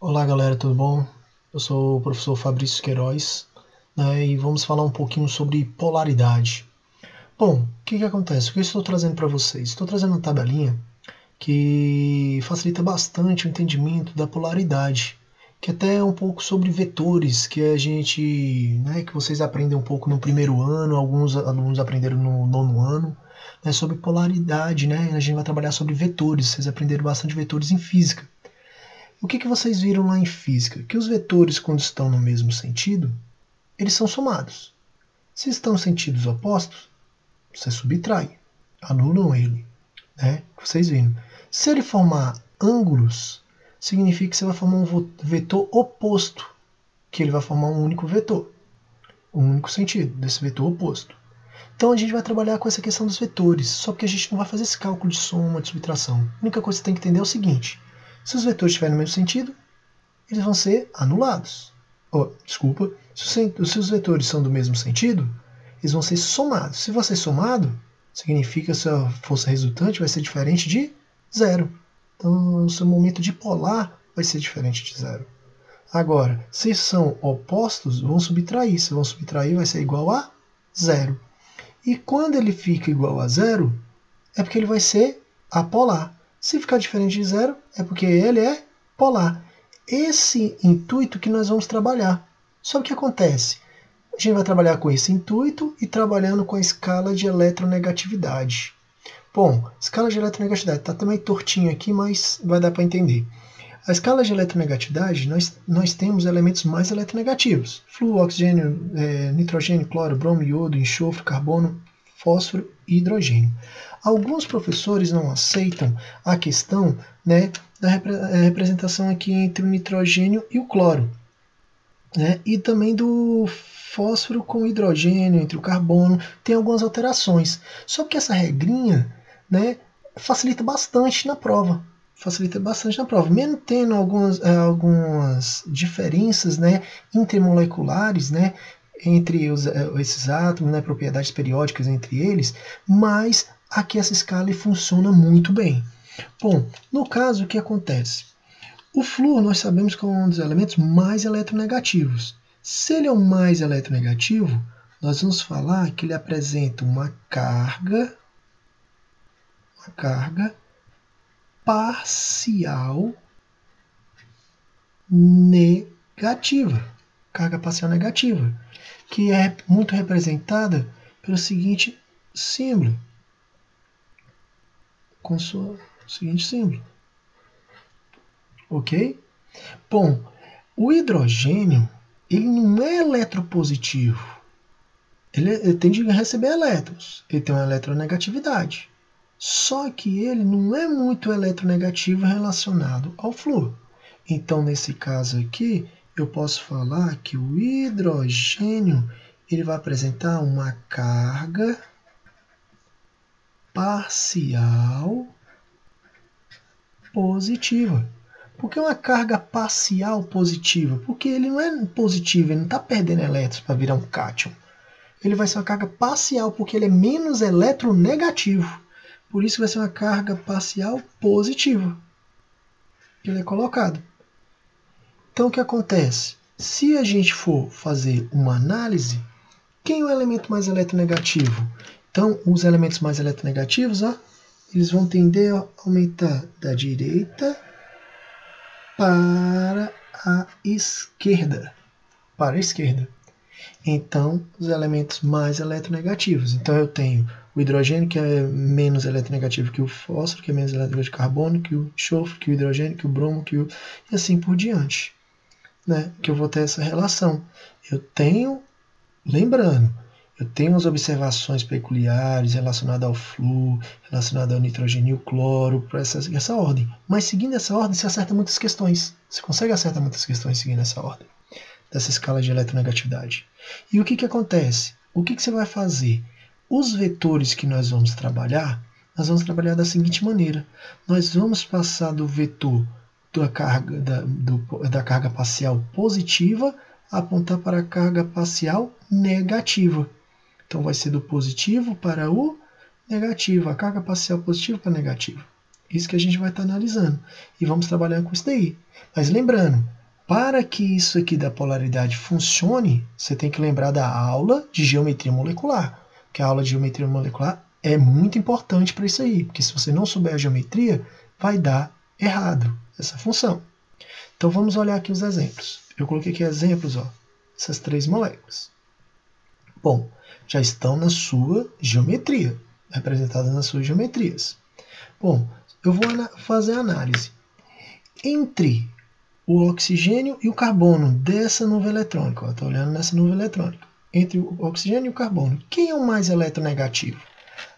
Olá galera, tudo bom? Eu sou o professor Fabrício Queiroz né, e vamos falar um pouquinho sobre polaridade. Bom, o que, que acontece? O que eu estou trazendo para vocês? Estou trazendo uma tabelinha que facilita bastante o entendimento da polaridade, que até é um pouco sobre vetores, que a gente, né, que vocês aprendem um pouco no primeiro ano, alguns alunos aprenderam no nono ano, né, sobre polaridade, né? A gente vai trabalhar sobre vetores, vocês aprenderam bastante vetores em física. O que, que vocês viram lá em física? Que os vetores, quando estão no mesmo sentido, eles são somados. Se estão em sentidos opostos, você subtrai, anulam ele. Né? Vocês viram. Se ele formar ângulos, significa que você vai formar um vetor oposto, que ele vai formar um único vetor, um único sentido desse vetor oposto. Então a gente vai trabalhar com essa questão dos vetores, só que a gente não vai fazer esse cálculo de soma, de subtração. A única coisa que você tem que entender é o seguinte: se os vetores estiverem no mesmo sentido, eles vão ser anulados. Oh, desculpa, se os vetores são do mesmo sentido, eles vão ser somados. Se vai ser somado, significa que a força resultante vai ser diferente de zero. Então, o seu momento dipolar vai ser diferente de zero. Agora, se são opostos, vão subtrair. Se vão subtrair, vai ser igual a zero. E quando ele fica igual a zero, é porque ele vai ser apolar. Se ficar diferente de zero, é porque ele é polar. Esse intuito que nós vamos trabalhar. Só o que acontece? A gente vai trabalhar com esse intuito e trabalhando com a escala de eletronegatividade. Bom, escala de eletronegatividade está também tortinho aqui, mas vai dar para entender. A escala de eletronegatividade, nós, nós temos elementos mais eletronegativos. Fluo, oxigênio, é, nitrogênio, cloro, bromo, iodo, enxofre, carbono, fósforo e hidrogênio. Alguns professores não aceitam a questão né, da representação aqui entre o nitrogênio e o cloro. Né, e também do fósforo com hidrogênio, entre o carbono, tem algumas alterações. Só que essa regrinha né, facilita bastante na prova. Facilita bastante na prova, mesmo tendo algumas, eh, algumas diferenças né, intermoleculares, né, entre os, eh, esses átomos, né, propriedades periódicas entre eles, mas aqui essa escala funciona muito bem. Bom, no caso, o que acontece? O flúor nós sabemos que é um dos elementos mais eletronegativos. Se ele é o mais eletronegativo, nós vamos falar que ele apresenta uma carga, uma carga parcial negativa, carga parcial negativa, que é muito representada pelo seguinte símbolo, com o seguinte símbolo. Ok? Bom, o hidrogênio ele não é eletropositivo. Ele, ele tende a receber elétrons. Ele tem uma eletronegatividade. Só que ele não é muito eletronegativo relacionado ao flúor. Então, nesse caso aqui, eu posso falar que o hidrogênio ele vai apresentar uma carga parcial positiva. Por que uma carga parcial positiva? Porque ele não é positivo, ele não está perdendo elétrons para virar um cátion. Ele vai ser uma carga parcial porque ele é menos eletronegativo. Por isso vai ser uma carga parcial positiva. Ele é colocado. Então o que acontece? Se a gente for fazer uma análise, quem é o elemento mais eletronegativo? Então, os elementos mais eletronegativos, ó, eles vão tender a aumentar da direita para a esquerda. Para a esquerda. Então, os elementos mais eletronegativos. Então, eu tenho o hidrogênio, que é menos eletronegativo que o fósforo, que é menos eletronegativo que o carbono, que o enxofre, que o hidrogênio, que o bromo, que o... e assim por diante. Né? Que eu vou ter essa relação. Eu tenho, lembrando, eu tenho umas observações peculiares relacionadas ao fluo, relacionadas ao nitrogênio e cloro, para essa, essa ordem. Mas seguindo essa ordem, você acerta muitas questões. Você consegue acertar muitas questões seguindo essa ordem, dessa escala de eletronegatividade. E o que, que acontece? O que, que você vai fazer? Os vetores que nós vamos trabalhar, nós vamos trabalhar da seguinte maneira. Nós vamos passar do vetor da carga, da, do, da carga parcial positiva apontar para a carga parcial negativa. Então vai ser do positivo para o negativo, a carga parcial positiva para negativa. Isso que a gente vai estar tá analisando. E vamos trabalhar com isso daí. Mas lembrando, para que isso aqui da polaridade funcione, você tem que lembrar da aula de geometria molecular. Que a aula de geometria molecular é muito importante para isso aí, porque se você não souber a geometria, vai dar errado essa função. Então vamos olhar aqui os exemplos. Eu coloquei aqui exemplos, ó, essas três moléculas. Bom, já estão na sua geometria, representadas nas suas geometrias. Bom, eu vou fazer a análise. Entre o oxigênio e o carbono dessa nuvem eletrônica. Estou olhando nessa nuvem eletrônica. Entre o oxigênio e o carbono. Quem é o mais eletronegativo?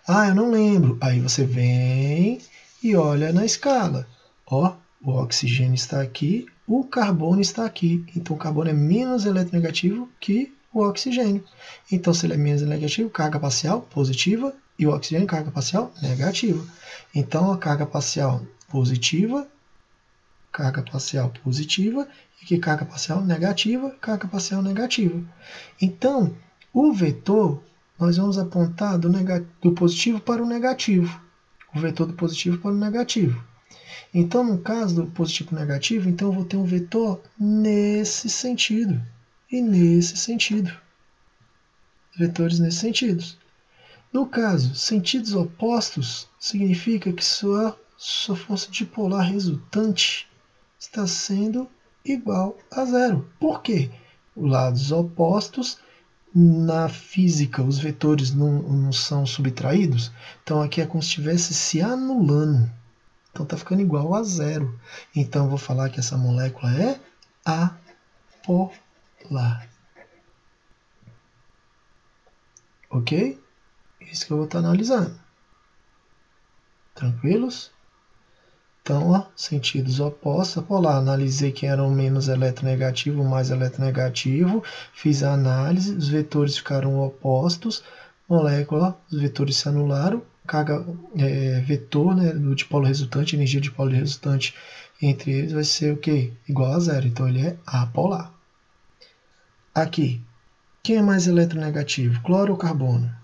Ah, eu não lembro. Aí você vem e olha na escala. Ó, o oxigênio está aqui, o carbono está aqui. Então o carbono é menos eletronegativo que o oxigênio. Então, se ele é menos negativo, carga parcial positiva e o oxigênio, carga parcial negativa. Então, a carga parcial positiva carga parcial positiva, e aqui carga parcial negativa, carga parcial negativa. Então, o vetor, nós vamos apontar do, do positivo para o negativo. O vetor do positivo para o negativo. Então, no caso do positivo e negativo, então eu vou ter um vetor nesse sentido e nesse sentido. Vetores nesse sentido. No caso, sentidos opostos significa que sua, sua força dipolar resultante está sendo igual a zero. Por quê? Os lados opostos, na física, os vetores não, não são subtraídos, então aqui é como se estivesse se anulando. Então está ficando igual a zero. Então vou falar que essa molécula é apolar. Ok? Isso que eu vou estar analisando. Tranquilos? Então, ó, sentidos opostos, polar. Analisei quem era o menos eletronegativo, mais eletronegativo. Fiz a análise, os vetores ficaram opostos. Molécula, os vetores se anularam. Carga é, vetor né, do dipolo resultante, energia de dipolo resultante entre eles vai ser o quê? Igual a zero. Então, ele é apolar. Aqui, quem é mais eletronegativo, cloro ou carbono?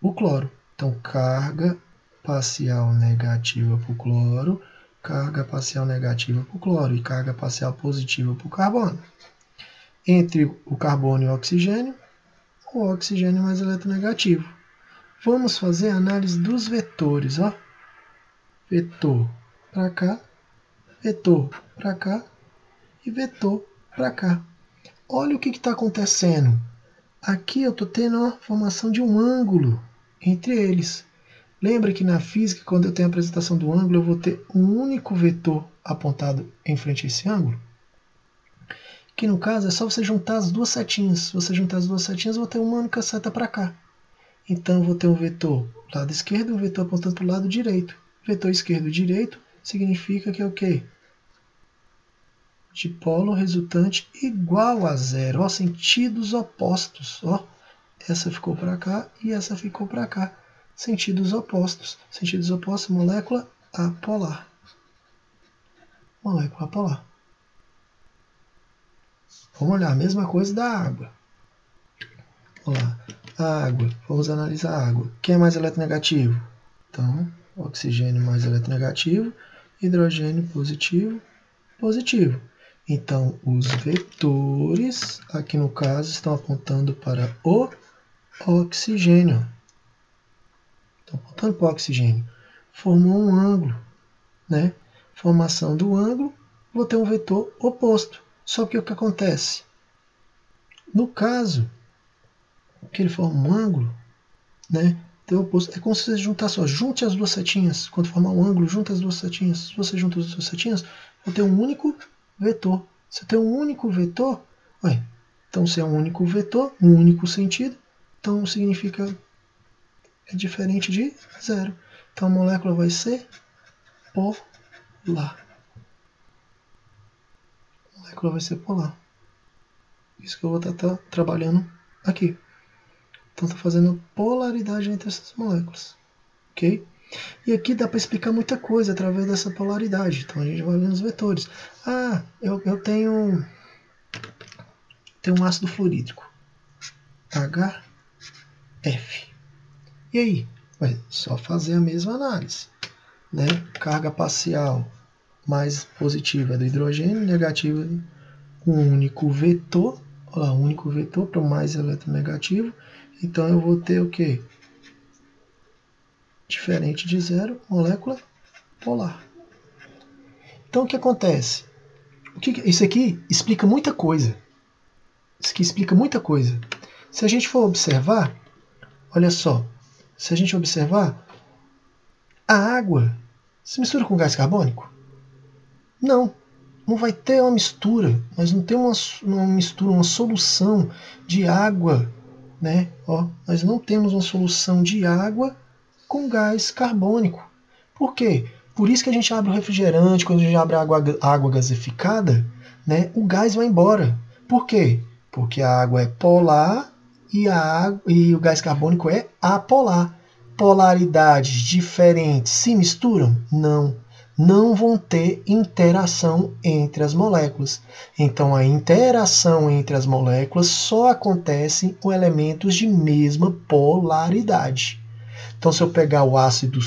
O cloro. Então, carga parcial negativa para o cloro carga parcial negativa para o cloro e carga parcial positiva para o carbono. Entre o carbono e o oxigênio, o oxigênio é mais eletronegativo. Vamos fazer a análise dos vetores. Ó. Vetor para cá, vetor para cá e vetor para cá. Olha o que está acontecendo. Aqui eu estou tendo a formação de um ângulo entre eles. Lembra que na física, quando eu tenho a apresentação do ângulo, eu vou ter um único vetor apontado em frente a esse ângulo? Que no caso é só você juntar as duas setinhas. Se você juntar as duas setinhas, eu vou ter uma única seta para cá. Então eu vou ter um vetor lado esquerdo e um vetor apontando para o lado direito. Vetor esquerdo e direito significa que é o quê? Dipolo resultante igual a zero. Ó, sentidos opostos. Ó, essa ficou para cá e essa ficou para cá sentidos opostos. Sentidos opostos, molécula apolar. Molécula apolar. Vamos olhar a mesma coisa da água. Vamos lá. A água. Vamos analisar a água. Quem é mais eletronegativo? Então, oxigênio mais eletronegativo, hidrogênio positivo, positivo. Então, os vetores, aqui no caso, estão apontando para o oxigênio. Então, voltando para o oxigênio, formou um ângulo, né? Formação do ângulo, vou ter um vetor oposto. Só que o que acontece? No caso que ele forma um ângulo, né? Tem oposto. É como se você juntar só, junte as duas setinhas. Quando formar um ângulo, junta as duas setinhas. Se você junta as duas setinhas, vou ter um único vetor. Se eu tenho um único vetor, ué, então se é um único vetor, um único sentido, então significa é diferente de zero. Então a molécula vai ser polar. A molécula vai ser polar. Isso que eu vou estar trabalhando aqui. Então estou fazendo polaridade entre essas moléculas. Ok? E aqui dá para explicar muita coisa através dessa polaridade. Então a gente vai vendo os vetores. Ah, eu, eu tenho, tenho um ácido fluorídrico. HF. E aí? Vai só fazer a mesma análise. né? Carga parcial mais positiva do hidrogênio, negativa um único vetor, olha lá, um único vetor para o mais eletronegativo. Então eu vou ter o que? Diferente de zero, molécula polar. Então o que acontece? O que, isso aqui explica muita coisa. Isso aqui explica muita coisa. Se a gente for observar, olha só, se a gente observar, a água se mistura com gás carbônico? Não, não vai ter uma mistura. Nós não temos uma, uma mistura, uma solução de água, né? Ó, nós não temos uma solução de água com gás carbônico. Por quê? Por isso que a gente abre o refrigerante, quando a gente abre água, água gasificada, né, o gás vai embora. Por quê? Porque a água é polar e, a água, e o gás carbônico é apolar. Polaridades diferentes se misturam? Não. Não vão ter interação entre as moléculas. Então, a interação entre as moléculas só acontece com elementos de mesma polaridade. Então, se eu pegar o ácido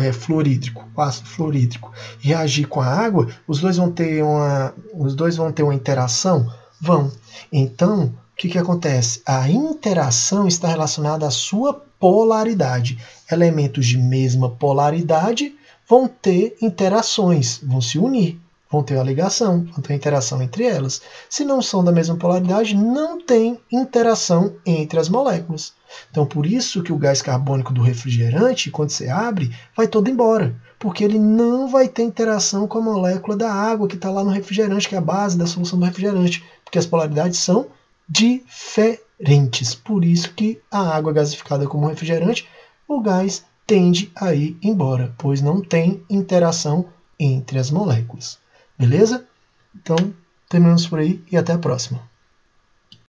é, fluorídrico, o ácido fluorídrico, e reagir com a água, os dois vão ter uma, os dois vão ter uma interação? Vão. Então, o que, que acontece? A interação está relacionada à sua polaridade. Elementos de mesma polaridade vão ter interações, vão se unir vão ter uma ligação, vão ter interação entre elas. Se não são da mesma polaridade, não tem interação entre as moléculas. Então, por isso que o gás carbônico do refrigerante, quando você abre, vai todo embora, porque ele não vai ter interação com a molécula da água que está lá no refrigerante, que é a base da solução do refrigerante, porque as polaridades são diferentes. Por isso que a água gasificada como refrigerante, o gás tende a ir embora, pois não tem interação entre as moléculas. Beleza? Então, terminamos por aí e até a próxima.